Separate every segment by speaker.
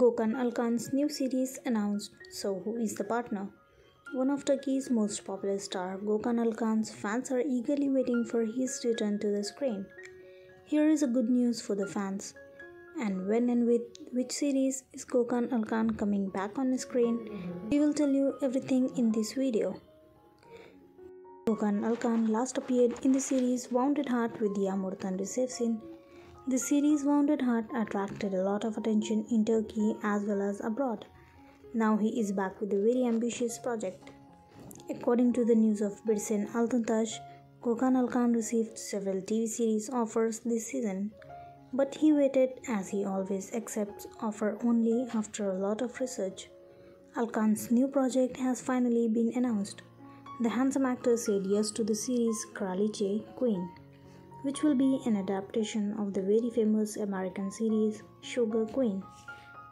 Speaker 1: Gökhan Alkan's new series announced. So, who is the partner? One of Turkey's most popular star, Gökhan Alkan's fans are eagerly waiting for his return to the screen. Here is a good news for the fans. And when and with which series is Gökhan Alkan coming back on the screen? We will tell you everything in this video. Gökhan Alkan last appeared in the series Wounded Heart with Tanrısevsin the series Wounded Heart attracted a lot of attention in Turkey as well as abroad. Now he is back with a very ambitious project. According to the news of Birsen Altuntaş, Gökhan Alkan received several TV series offers this season, but he waited as he always accepts offer only after a lot of research. Alkan's new project has finally been announced. The handsome actor said yes to the series Kraliçe Queen which will be an adaptation of the very famous American series Sugar Queen.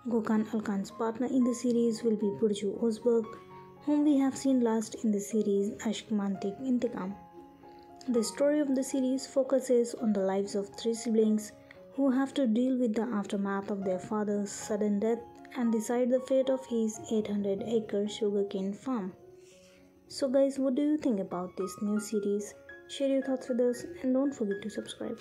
Speaker 1: Gökhan Alkan's partner in the series will be Burcu Özberk, whom we have seen last in the series Aşk Mantik Intikam. The story of the series focuses on the lives of three siblings who have to deal with the aftermath of their father's sudden death and decide the fate of his 800 acre sugarcane farm. So, guys, what do you think about this new series? Share your thoughts with us and don't forget to subscribe.